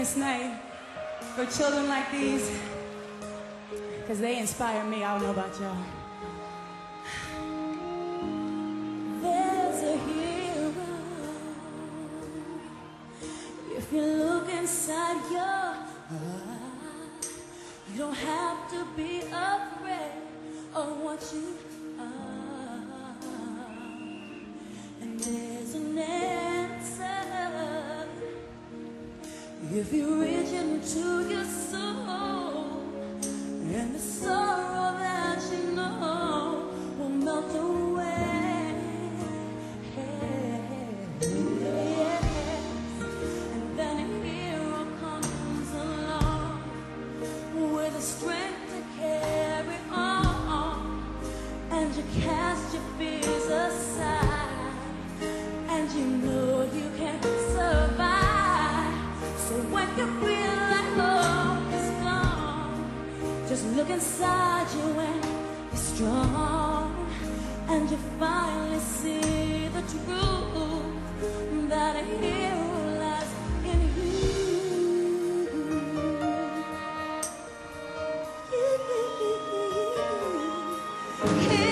this night for children like these. Because they inspire me. I don't know about y'all. There's a hero. If you look inside your heart, you don't have to be afraid of what you are. If you reach into your soul and the sorrow inside you and be strong, and you finally see the truth that a hero lies in you. It's a